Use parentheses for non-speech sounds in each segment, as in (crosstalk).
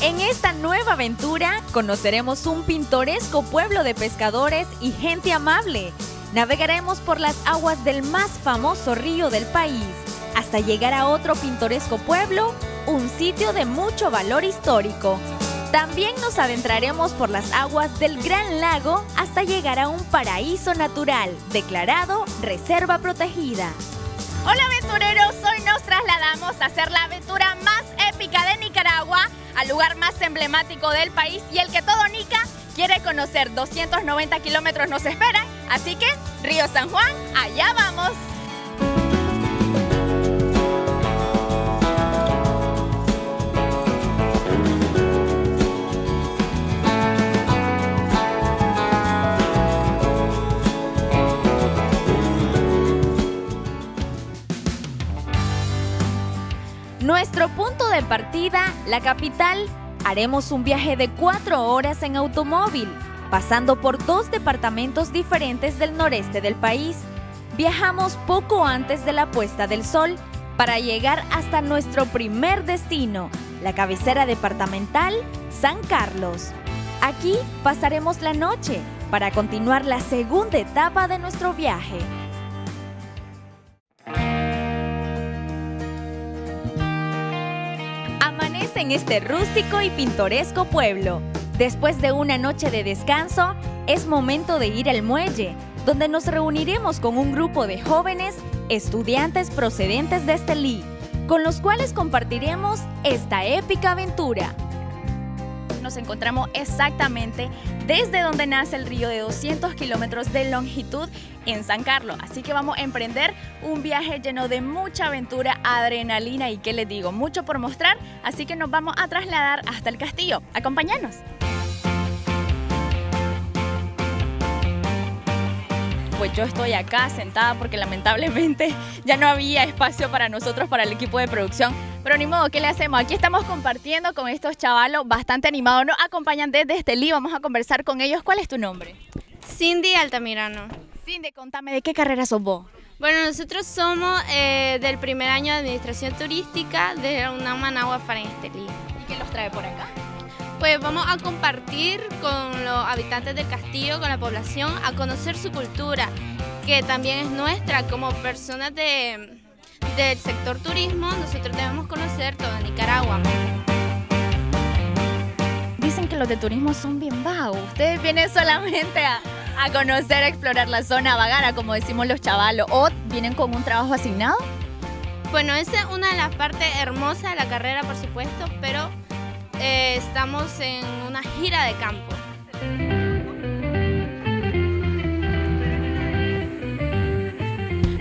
En esta nueva aventura conoceremos un pintoresco pueblo de pescadores y gente amable. Navegaremos por las aguas del más famoso río del país hasta llegar a otro pintoresco pueblo, un sitio de mucho valor histórico. También nos adentraremos por las aguas del Gran Lago hasta llegar a un paraíso natural declarado Reserva Protegida. Hola aventureros, hoy nos trasladamos a hacer la aventura más épica de Nicaragua, al lugar más emblemático del país y el que todo Nica quiere conocer. 290 kilómetros nos esperan, así que Río San Juan, allá vamos. Nuestro punto de partida, la capital, haremos un viaje de cuatro horas en automóvil, pasando por dos departamentos diferentes del noreste del país. Viajamos poco antes de la puesta del sol para llegar hasta nuestro primer destino, la cabecera departamental San Carlos. Aquí pasaremos la noche para continuar la segunda etapa de nuestro viaje. En este rústico y pintoresco pueblo. Después de una noche de descanso, es momento de ir al muelle, donde nos reuniremos con un grupo de jóvenes estudiantes procedentes de Estelí, con los cuales compartiremos esta épica aventura. Nos encontramos exactamente desde donde nace el río de 200 kilómetros de longitud en San Carlos. Así que vamos a emprender un viaje lleno de mucha aventura, adrenalina y qué les digo, mucho por mostrar. Así que nos vamos a trasladar hasta el castillo. Acompáñanos. pues yo estoy acá sentada porque lamentablemente (laughs) ya no había espacio para nosotros, para el equipo de producción. Pero ni modo, ¿qué le hacemos? Aquí estamos compartiendo con estos chavalos bastante animados. Nos acompañan desde Estelí, vamos a conversar con ellos. ¿Cuál es tu nombre? Cindy Altamirano. Cindy, contame, ¿de qué carrera sos vos? Bueno, nosotros somos eh, del primer año de Administración Turística de una Managua para Estelí. ¿Y qué los trae por acá? Pues vamos a compartir con los habitantes del castillo, con la población, a conocer su cultura, que también es nuestra como personas de, del sector turismo, nosotros debemos conocer toda Nicaragua. Dicen que los de turismo son bien vagos. Ustedes vienen solamente a, a conocer, a explorar la zona vagara, como decimos los chavalos, o vienen con un trabajo asignado. Bueno, esa es una de las partes hermosas de la carrera, por supuesto, pero eh, estamos en una gira de campo.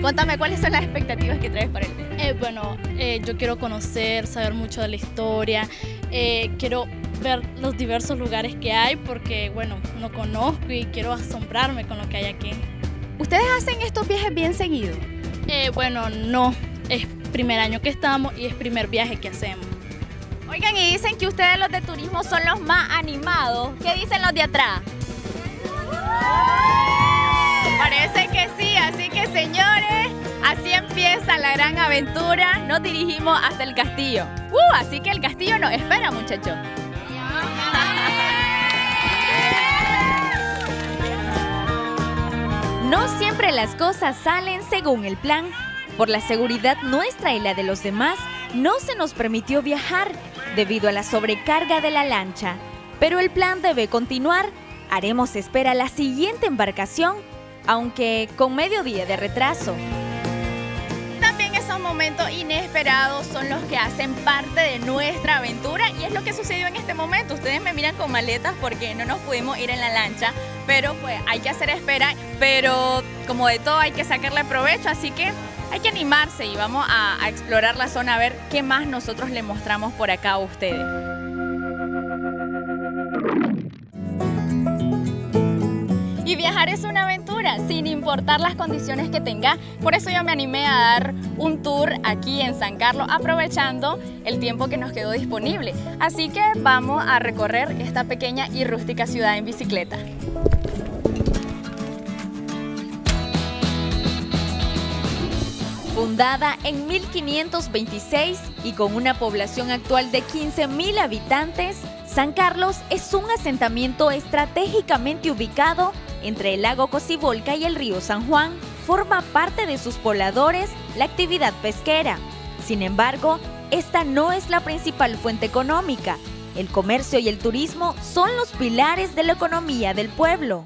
Cuéntame, ¿cuáles son las expectativas que traes para el tema? Eh, bueno, eh, yo quiero conocer, saber mucho de la historia, eh, quiero ver los diversos lugares que hay porque, bueno, no conozco y quiero asombrarme con lo que hay aquí. ¿Ustedes hacen estos viajes bien seguidos? Eh, bueno, no, es primer año que estamos y es primer viaje que hacemos. Oigan, y dicen que ustedes los de turismo son los más animados. ¿Qué dicen los de atrás? Parece que sí, así que señores, así empieza la gran aventura. Nos dirigimos hasta el castillo. Uh, así que el castillo nos espera, muchachos. (laughs) No siempre las cosas salen según el plan. Por la seguridad nuestra y la de los demás, no se nos permitió viajar debido a la sobrecarga de la lancha. Pero el plan debe continuar. Haremos espera la siguiente embarcación, aunque con medio día de retraso. Esos momentos inesperados son los que hacen parte de nuestra aventura y es lo que sucedió en este momento. Ustedes me miran con maletas porque no nos pudimos ir en la lancha, pero pues hay que hacer espera, pero como de todo hay que sacarle provecho, así que hay que animarse y vamos a, a explorar la zona a ver qué más nosotros le mostramos por acá a ustedes. Y viajar es una aventura, sin importar las condiciones que tenga. Por eso yo me animé a dar un tour aquí en San Carlos, aprovechando el tiempo que nos quedó disponible. Así que vamos a recorrer esta pequeña y rústica ciudad en bicicleta. Fundada en 1526 y con una población actual de 15.000 habitantes, San Carlos es un asentamiento estratégicamente ubicado entre el lago Cocibolca y el río San Juan. Forma parte de sus pobladores la actividad pesquera. Sin embargo, esta no es la principal fuente económica. El comercio y el turismo son los pilares de la economía del pueblo.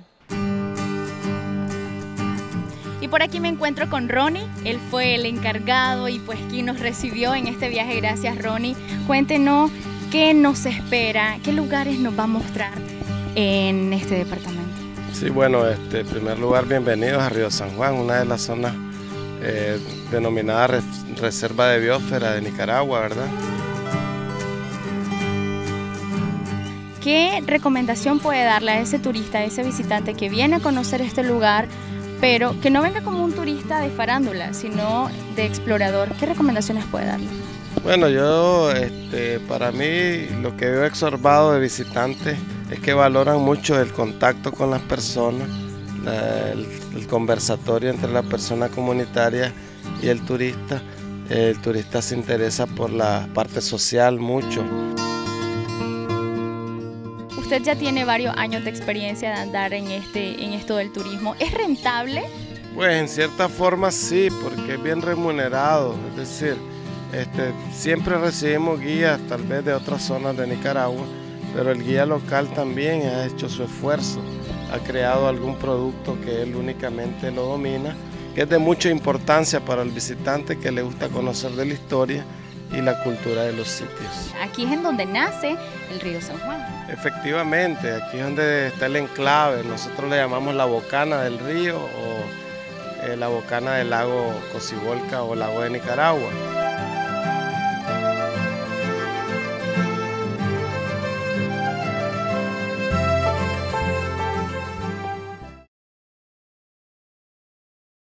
Y por aquí me encuentro con Ronnie, él fue el encargado y pues quien nos recibió en este viaje. Gracias Ronnie. Cuéntenos qué nos espera, qué lugares nos va a mostrar en este departamento. Sí, bueno, este, en primer lugar, bienvenidos a Río San Juan, una de las zonas eh, denominada Reserva de Biosfera de Nicaragua, ¿verdad? ¿Qué recomendación puede darle a ese turista, a ese visitante que viene a conocer este lugar, pero que no venga como un turista de farándula, sino de explorador? ¿Qué recomendaciones puede darle? Bueno, yo, este, para mí, lo que veo exorbado de visitantes es que valoran mucho el contacto con las personas, el, el, conversatorio entre la persona comunitaria y el turista. El turista se interesa por la parte social mucho. Usted ya tiene varios años de experiencia de andar en, este, en esto del turismo. ¿Es rentable? Pues en cierta forma sí, porque es bien remunerado. Es decir, este, siempre recibimos guías tal vez de otras zonas de Nicaragua, pero el guía local también ha hecho su esfuerzo, ha creado algún producto que él únicamente lo domina, que es de mucha importancia para el visitante que le gusta conocer de la historia y la cultura de los sitios. Aquí es en donde nace el río San Juan. Efectivamente, aquí es donde está el enclave, nosotros le llamamos la bocana del río o eh, la bocana del lago Cocibolca o lago de Nicaragua.